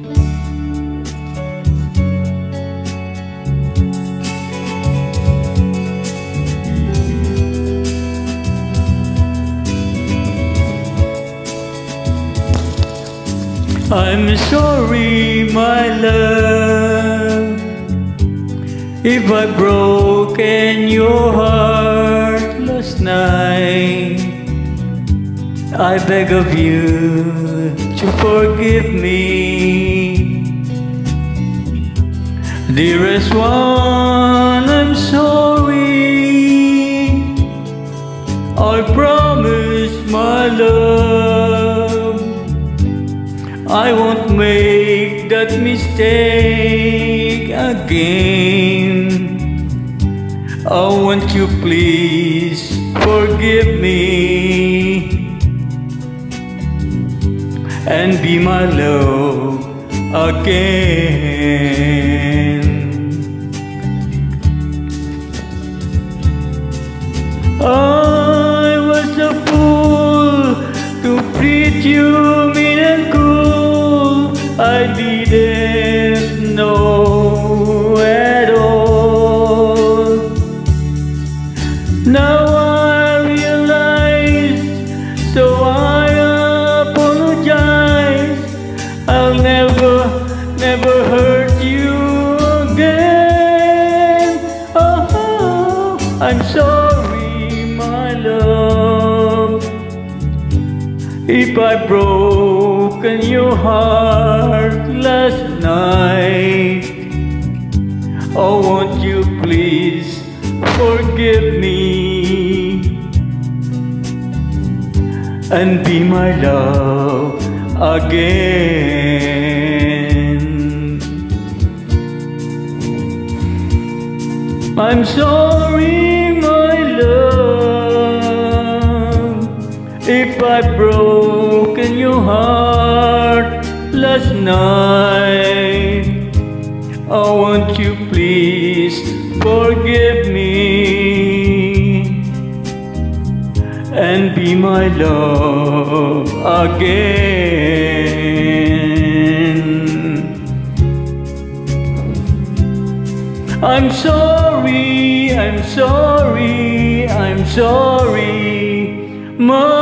I'm sorry, my love, if I broke in your heart last night. I beg of you to forgive me, dearest one. I'm sorry. I promise, my love. I won't make that mistake again. I want you please forgive me and be my love again. You mean and cool. I didn't know at all. Now I realize, so I apologize. I'll never, never hurt you again. Oh, I'm sorry, my love. If I broken your heart last night, oh won't you please forgive me and be my love again. I'm sorry, if I've broken your heart last night. Oh, won't you please forgive me and be my love again? I'm sorry, I'm sorry, I'm sorry, my